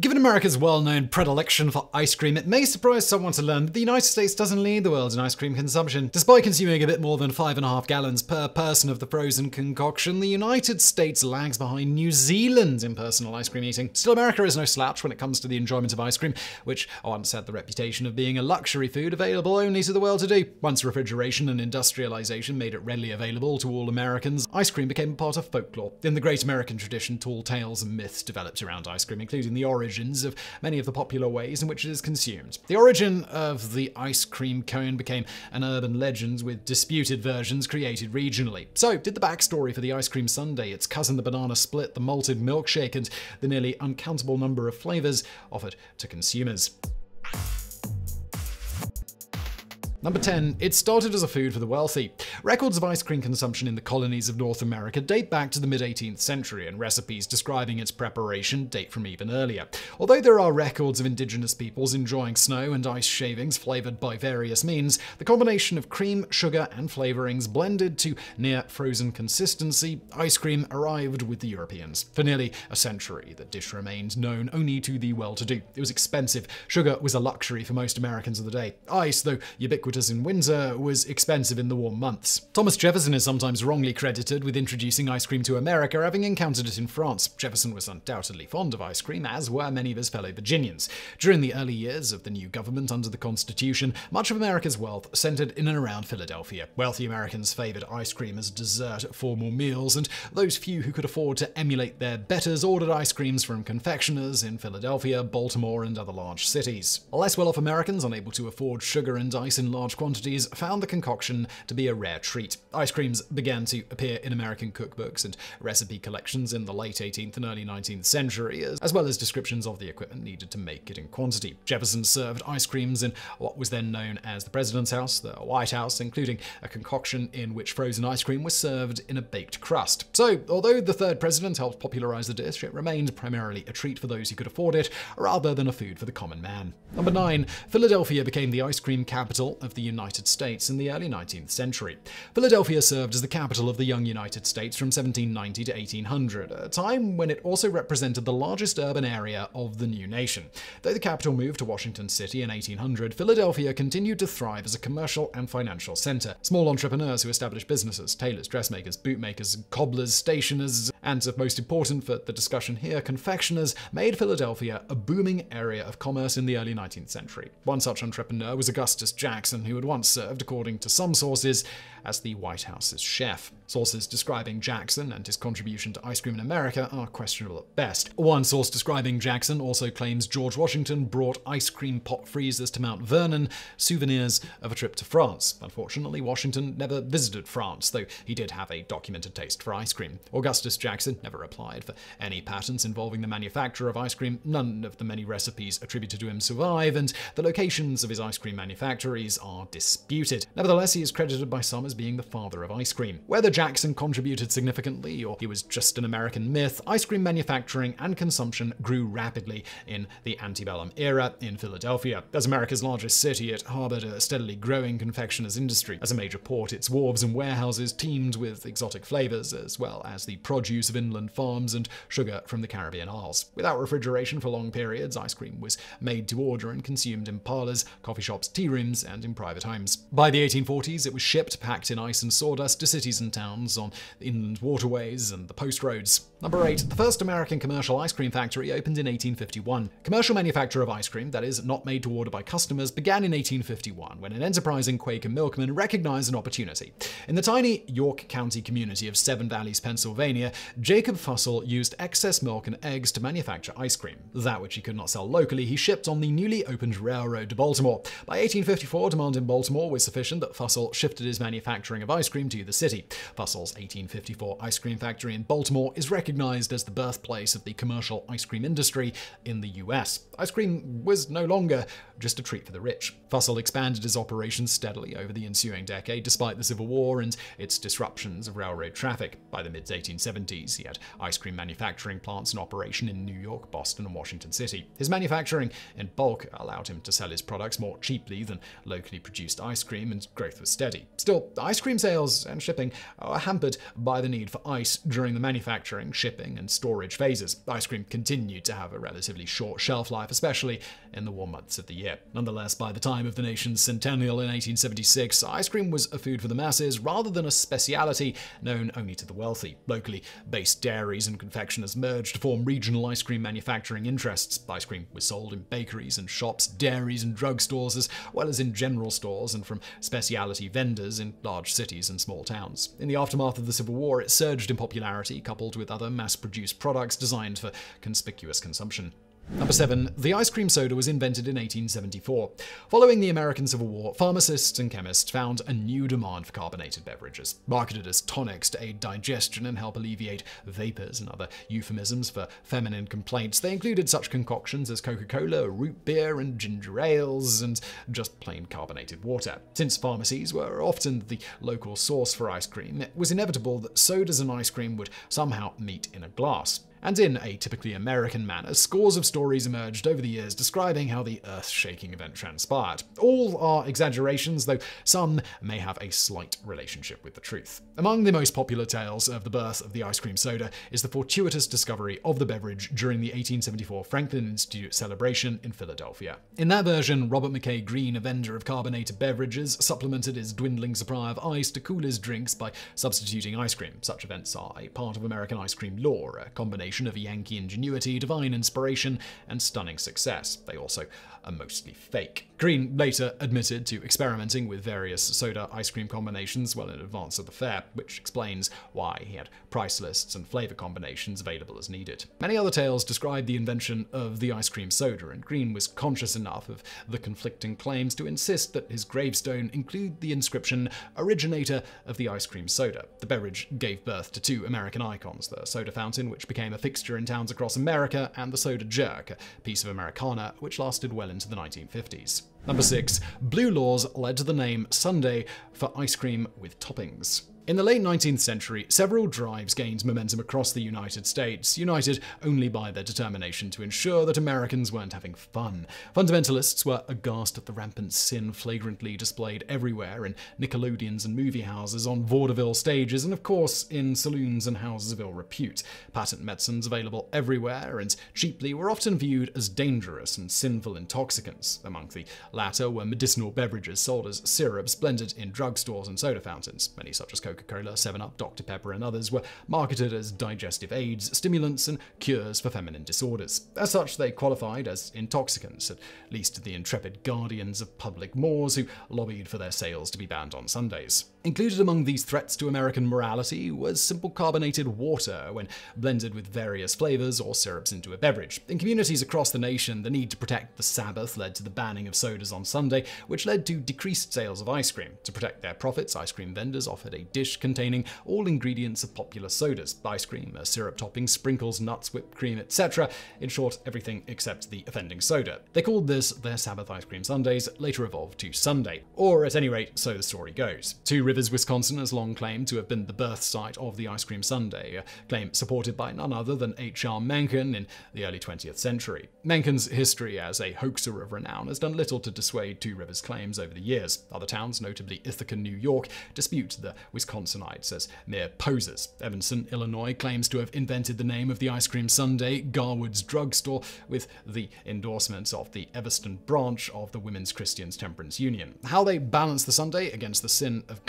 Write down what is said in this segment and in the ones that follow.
Given America's well known predilection for ice cream, it may surprise someone to learn that the United States doesn't lead the world in ice cream consumption. Despite consuming a bit more than 5.5 gallons per person of the frozen concoction, the United States lags behind New Zealand in personal ice cream eating. Still, America is no slouch when it comes to the enjoyment of ice cream, which oh, once had the reputation of being a luxury food available only to the well to do. Once refrigeration and industrialization made it readily available to all Americans, ice cream became a part of folklore. In the great American tradition, tall tales and myths developed around ice cream, including the origin origins of many of the popular ways in which it is consumed. The origin of the ice cream cone became an urban legend with disputed versions created regionally. So, did the backstory for the ice cream sundae, its cousin the banana split, the malted milkshake, and the nearly uncountable number of flavors offered to consumers? Number 10. It started as a food for the wealthy. Records of ice cream consumption in the colonies of North America date back to the mid 18th century, and recipes describing its preparation date from even earlier. Although there are records of indigenous peoples enjoying snow and ice shavings flavored by various means, the combination of cream, sugar, and flavorings blended to near frozen consistency, ice cream arrived with the Europeans. For nearly a century, the dish remained known only to the well to do. It was expensive. Sugar was a luxury for most Americans of the day. Ice, though ubiquitous, ubiquitous in winter, was expensive in the warm months. Thomas Jefferson is sometimes wrongly credited with introducing ice cream to America, having encountered it in France. Jefferson was undoubtedly fond of ice cream, as were many of his fellow Virginians. During the early years of the new government under the Constitution, much of America's wealth centered in and around Philadelphia. Wealthy Americans favored ice cream as dessert at formal meals, and those few who could afford to emulate their betters ordered ice creams from confectioners in Philadelphia, Baltimore, and other large cities. Less well off Americans, unable to afford sugar and ice in large quantities, found the concoction to be a rare treat. Ice creams began to appear in American cookbooks and recipe collections in the late 18th and early 19th century, as well as descriptions of the equipment needed to make it in quantity. Jefferson served ice creams in what was then known as the President's House, the White House, including a concoction in which frozen ice cream was served in a baked crust. So, although the third president helped popularize the dish, it remained primarily a treat for those who could afford it, rather than a food for the common man. Number 9. Philadelphia became the ice cream capital of the United States in the early 19th century. Philadelphia served as the capital of the young United States from 1790 to 1800, a time when it also represented the largest urban area of the new nation. Though the capital moved to Washington City in 1800, Philadelphia continued to thrive as a commercial and financial center. Small entrepreneurs who established businesses, tailors, dressmakers, bootmakers, cobblers, stationers, and most important for the discussion here, confectioners, made Philadelphia a booming area of commerce in the early 19th century. One such entrepreneur was Augustus Jackson, who had once served, according to some sources, as the White House's chef. Sources describing Jackson and his contribution to ice cream in America are questionable at best. One source describing Jackson also claims George Washington brought ice cream pot freezers to Mount Vernon, souvenirs of a trip to France. Unfortunately, Washington never visited France, though he did have a documented taste for ice cream. Augustus Jackson never applied for any patents involving the manufacture of ice cream. None of the many recipes attributed to him survive, and the locations of his ice cream manufactories are disputed. Nevertheless, he is credited by some as being the father of ice cream. Whether Jackson contributed significantly or he was just an American myth, ice cream manufacturing and consumption grew rapidly in the antebellum era in Philadelphia. As America's largest city, it harbored a steadily growing confectioner's industry. As a major port, its wharves and warehouses teemed with exotic flavors, as well as the produce of inland farms and sugar from the Caribbean Isles. Without refrigeration for long periods, ice cream was made to order and consumed in parlors, coffee shops, tea rooms, and in private homes. By the 1840s, it was shipped, packed in ice and sawdust to cities and towns on inland waterways and the post roads. Number 8. The first American commercial ice cream factory opened in 1851. Commercial manufacture of ice cream, that is, not made to order by customers, began in 1851 when an enterprising Quaker milkman recognized an opportunity. In the tiny York County community of Seven Valleys, Pennsylvania, Jacob Fussell used excess milk and eggs to manufacture ice cream. That which he could not sell locally, he shipped on the newly opened railroad to Baltimore. By 1854, demand in Baltimore was sufficient that Fussell shifted his manufacturing of ice cream to the city. Fussell's 1854 ice cream factory in Baltimore is recognized as the birthplace of the commercial ice cream industry in the US. Ice cream was no longer just a treat for the rich. Fussell expanded his operations steadily over the ensuing decade, despite the Civil War and its disruptions of railroad traffic. By the mid 1870s, he had ice cream manufacturing plants in operation in New York, Boston, and Washington City. His manufacturing in bulk allowed him to sell his products more cheaply than locally produced ice cream, and growth was steady. Still, ice cream sales and shipping are hampered by the need for ice during the manufacturing, shipping, and storage phases. Ice cream continued to have a relatively short shelf life, especially in the warm months of the year. Nonetheless, by the time of the nation's centennial in 1876, ice cream was a food for the masses rather than a speciality known only to the wealthy. Locally based dairies and confectioners merged to form regional ice cream manufacturing interests. Ice cream was sold in bakeries and shops, dairies and drugstores, as well as in general stores and from specialty vendors in large cities and small towns. In the aftermath of the Civil War, it surged in popularity, coupled with other mass produced products designed for conspicuous consumption. Number 7. The ice cream soda was invented in 1874. Following the American Civil War, pharmacists and chemists found a new demand for carbonated beverages. Marketed as tonics to aid digestion and help alleviate vapors and other euphemisms for feminine complaints, they included such concoctions as Coca Cola, root beer, and ginger ales, and just plain carbonated water. Since pharmacies were often the local source for ice cream, it was inevitable that sodas and ice cream would somehow meet in a glass. And in a typically American manner, scores of stories emerged over the years describing how the earth shaking event transpired. All are exaggerations, though some may have a slight relationship with the truth. Among the most popular tales of the birth of the ice cream soda is the fortuitous discovery of the beverage during the 1874 Franklin Institute celebration in Philadelphia. In that version, Robert McKay Green, a vendor of carbonated beverages, supplemented his dwindling supply of ice to cool his drinks by substituting ice cream. Such events are a part of American ice cream lore, a combination combination of Yankee ingenuity, divine inspiration, and stunning success. They also are mostly fake. Green later admitted to experimenting with various soda ice cream combinations well in advance of the fair, which explains why he had price lists and flavor combinations available as needed. Many other tales describe the invention of the ice cream soda, and Green was conscious enough of the conflicting claims to insist that his gravestone include the inscription originator of the ice cream soda. The beverage gave birth to two American icons, the soda fountain, which became a fixture in towns across America, and the soda jerk, a piece of Americana which lasted well into the 1950s. Number 6. Blue laws led to the name Sunday for ice cream with toppings. In the late 19th century, several drives gained momentum across the United States, united only by their determination to ensure that Americans weren't having fun. Fundamentalists were aghast at the rampant sin flagrantly displayed everywhere in Nickelodeons and movie houses, on vaudeville stages, and of course in saloons and houses of ill repute. Patent medicines available everywhere and cheaply were often viewed as dangerous and sinful intoxicants. Among the latter were medicinal beverages sold as syrups blended in drugstores and soda fountains. Many such as Coca Coca Cola, 7 Up, Dr. Pepper, and others were marketed as digestive aids, stimulants, and cures for feminine disorders. As such, they qualified as intoxicants, at least to the intrepid guardians of public mores who lobbied for their sales to be banned on Sundays. Included among these threats to American morality was simple carbonated water when blended with various flavors or syrups into a beverage. In communities across the nation, the need to protect the Sabbath led to the banning of sodas on Sunday, which led to decreased sales of ice cream. To protect their profits, ice cream vendors offered a dish containing all ingredients of popular sodas ice cream, a syrup toppings, sprinkles, nuts, whipped cream, etc. In short, everything except the offending soda. They called this their Sabbath ice cream sundaes, later evolved to Sunday, Or at any rate, so the story goes. Two Rivers, Wisconsin has long claimed to have been the birth site of the ice cream sundae, a claim supported by none other than H.R. Mencken in the early 20th century. Mencken's history as a hoaxer of renown has done little to dissuade Two Rivers' claims over the years. Other towns, notably Ithaca, New York, dispute the Wisconsinites as mere posers. Evanston, Illinois claims to have invented the name of the ice cream sundae, Garwood's Drugstore, with the endorsement of the Evanston branch of the Women's Christians Temperance Union. How they balance the sundae against the sin of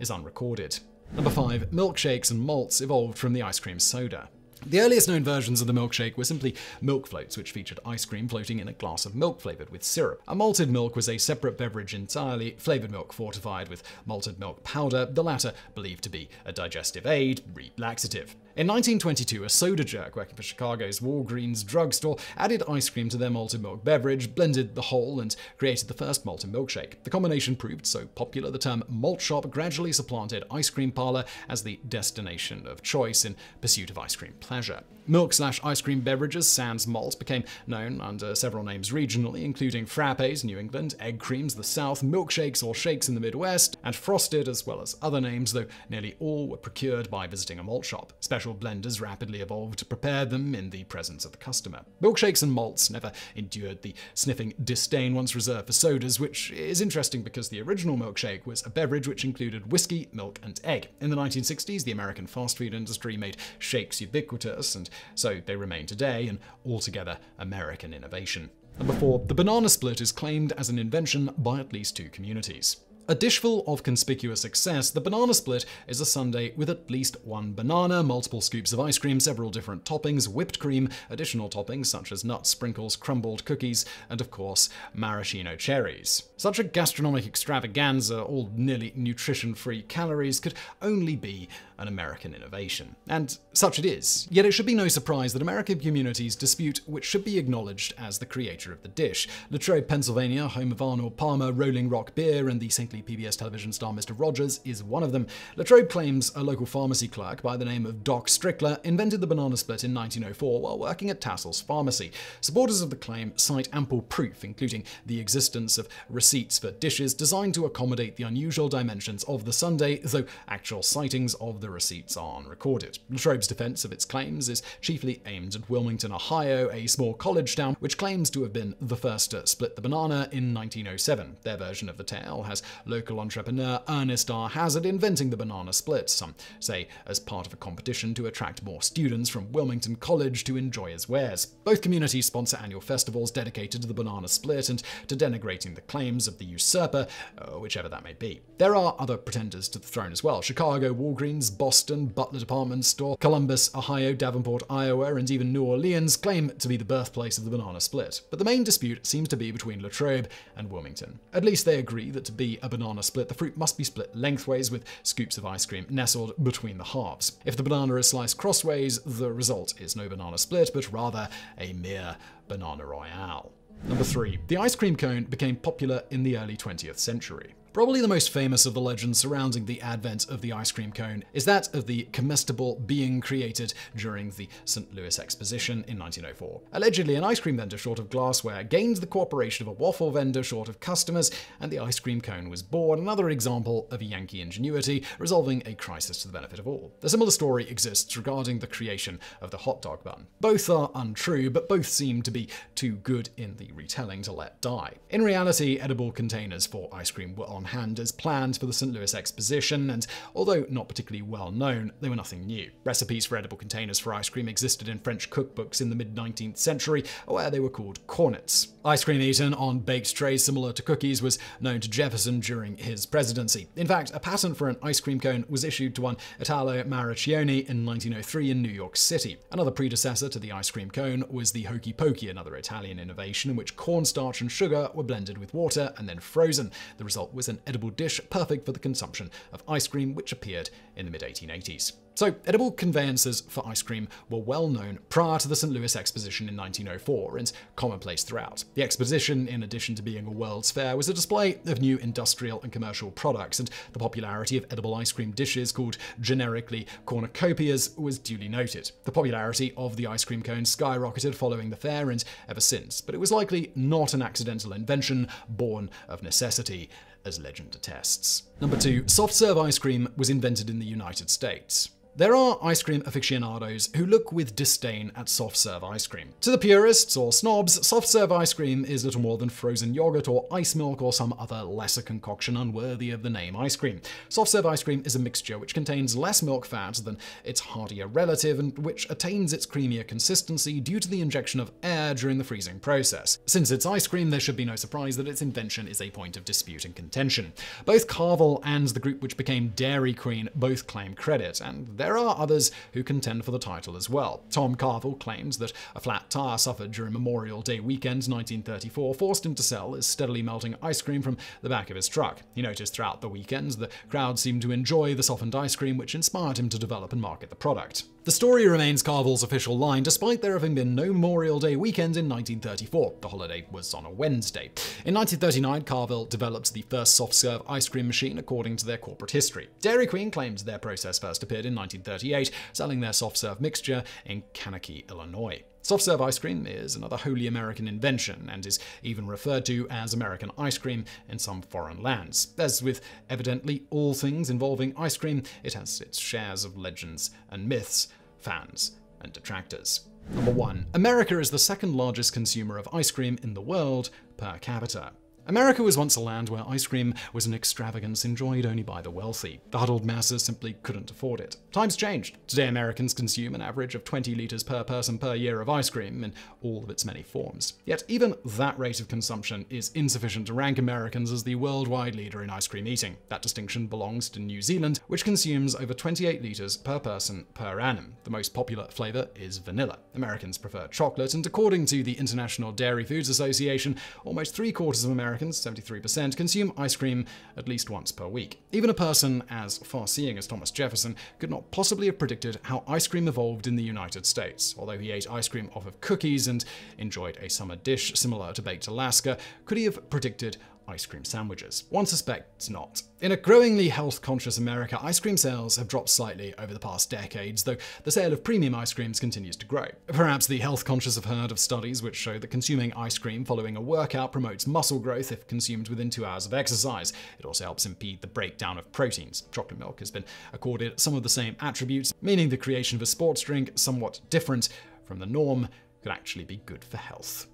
is unrecorded. Number 5. Milkshakes and malts evolved from the ice cream soda. The earliest known versions of the milkshake were simply milk floats, which featured ice cream floating in a glass of milk flavored with syrup. A malted milk was a separate beverage entirely, flavored milk fortified with malted milk powder, the latter believed to be a digestive aid, re laxative. In 1922, a soda jerk working for Chicago's Walgreens drugstore added ice cream to their malted milk beverage, blended the whole, and created the first malted milkshake. The combination proved so popular the term malt shop gradually supplanted ice cream parlor as the destination of choice in pursuit of ice cream pleasure. Milk slash ice cream beverages, sans malt, became known under several names regionally, including frappes, New England, egg creams, the South, milkshakes or shakes in the Midwest, and frosted, as well as other names, though nearly all were procured by visiting a malt shop. Special blenders rapidly evolved to prepare them in the presence of the customer. Milkshakes and malts never endured the sniffing disdain once reserved for sodas, which is interesting because the original milkshake was a beverage which included whiskey, milk, and egg. In the 1960s, the American fast food industry made shakes ubiquitous, and so they remain today, an altogether American innovation. Number four, the banana split is claimed as an invention by at least two communities. A dishful of conspicuous success, the banana split is a sundae with at least one banana, multiple scoops of ice cream, several different toppings, whipped cream, additional toppings such as nuts, sprinkles, crumbled cookies, and of course, maraschino cherries. Such a gastronomic extravaganza, all nearly nutrition free calories, could only be an American innovation. And such it is. Yet it should be no surprise that American communities dispute which should be acknowledged as the creator of the dish. Latrobe, Pennsylvania, home of Arnold Palmer, Rolling Rock Beer, and the saintly PBS television star Mr. Rogers, is one of them. Latrobe claims a local pharmacy clerk by the name of Doc Strickler invented the banana split in 1904 while working at Tassel's Pharmacy. Supporters of the claim cite ample proof, including the existence of receipts for dishes designed to accommodate the unusual dimensions of the sundae, though actual sightings of the receipts are unrecorded. Latrobe's defense of its claims is chiefly aimed at Wilmington, Ohio, a small college town which claims to have been the first to split the banana in 1907. Their version of the tale has local entrepreneur Ernest R. Hazard inventing the banana split, some say as part of a competition to attract more students from Wilmington College to enjoy his wares. Both communities sponsor annual festivals dedicated to the banana split and to denigrating the claims of the usurper, uh, whichever that may be. There are other pretenders to the throne as well. Chicago, Walgreens, Boston, Butler Department Store, Columbus, Ohio, Davenport, Iowa, and even New Orleans claim to be the birthplace of the banana split. But the main dispute seems to be between Latrobe and Wilmington. At least they agree that to be a banana split, the fruit must be split lengthways with scoops of ice cream nestled between the halves. If the banana is sliced crossways, the result is no banana split, but rather a mere banana royale. Number 3. The ice cream cone became popular in the early 20th century. Probably the most famous of the legends surrounding the advent of the ice cream cone is that of the comestible being created during the St. Louis Exposition in 1904. Allegedly, an ice cream vendor short of glassware gained the cooperation of a waffle vendor short of customers, and the ice cream cone was born, another example of Yankee ingenuity resolving a crisis to the benefit of all. A similar story exists regarding the creation of the hot dog bun. Both are untrue, but both seem to be too good in the retelling to let die. In reality, edible containers for ice cream were on on hand as planned for the St. Louis Exposition, and although not particularly well known, they were nothing new. Recipes for edible containers for ice cream existed in French cookbooks in the mid 19th century, where they were called cornets. Ice cream eaten on baked trays similar to cookies was known to Jefferson during his presidency. In fact, a patent for an ice cream cone was issued to one Italo Marchiony in 1903 in New York City. Another predecessor to the ice cream cone was the Hokey Pokey, another Italian innovation in which cornstarch and sugar were blended with water and then frozen. The result was an edible dish perfect for the consumption of ice cream, which appeared in the mid 1880s. So, edible conveyances for ice cream were well known prior to the St. Louis Exposition in 1904 and commonplace throughout. The exposition, in addition to being a World's Fair, was a display of new industrial and commercial products, and the popularity of edible ice cream dishes called generically cornucopias was duly noted. The popularity of the ice cream cone skyrocketed following the fair and ever since, but it was likely not an accidental invention born of necessity as legend attests. Number two, soft serve ice cream was invented in the United States. There are ice cream aficionados who look with disdain at soft serve ice cream. To the purists or snobs, soft serve ice cream is little more than frozen yogurt or ice milk or some other lesser concoction unworthy of the name ice cream. Soft serve ice cream is a mixture which contains less milk fat than its hardier relative and which attains its creamier consistency due to the injection of air during the freezing process. Since it's ice cream, there should be no surprise that its invention is a point of dispute and contention. Both Carvel and the group which became Dairy Queen both claim credit, and there are others who contend for the title as well. Tom Carvel claims that a flat tire suffered during Memorial Day weekend 1934 forced him to sell his steadily melting ice cream from the back of his truck. He noticed throughout the weekend the crowd seemed to enjoy the softened ice cream, which inspired him to develop and market the product. The story remains Carvel's official line, despite there having been no Memorial Day weekend in 1934. The holiday was on a Wednesday. In 1939, Carvel developed the first soft serve ice cream machine according to their corporate history. Dairy Queen claims their process first appeared in 1938, selling their soft serve mixture in Kankakee, Illinois. Soft serve ice cream is another wholly American invention and is even referred to as American ice cream in some foreign lands. As with evidently all things involving ice cream, it has its shares of legends and myths fans and detractors. Number 1. America is the second largest consumer of ice cream in the world per capita. America was once a land where ice cream was an extravagance enjoyed only by the wealthy. The huddled masses simply couldn't afford it. Times changed. Today, Americans consume an average of 20 litres per person per year of ice cream in all of its many forms. Yet, even that rate of consumption is insufficient to rank Americans as the worldwide leader in ice cream eating. That distinction belongs to New Zealand, which consumes over 28 litres per person per annum. The most popular flavour is vanilla. Americans prefer chocolate, and according to the International Dairy Foods Association, almost three quarters of Americans Americans, 73%, consume ice cream at least once per week. Even a person as far seeing as Thomas Jefferson could not possibly have predicted how ice cream evolved in the United States. Although he ate ice cream off of cookies and enjoyed a summer dish similar to baked Alaska, could he have predicted ice cream sandwiches. One suspects not. In a growingly health conscious America, ice cream sales have dropped slightly over the past decades, though the sale of premium ice creams continues to grow. Perhaps the health conscious have heard of studies which show that consuming ice cream following a workout promotes muscle growth if consumed within two hours of exercise. It also helps impede the breakdown of proteins. Chocolate milk has been accorded some of the same attributes, meaning the creation of a sports drink somewhat different from the norm could actually be good for health.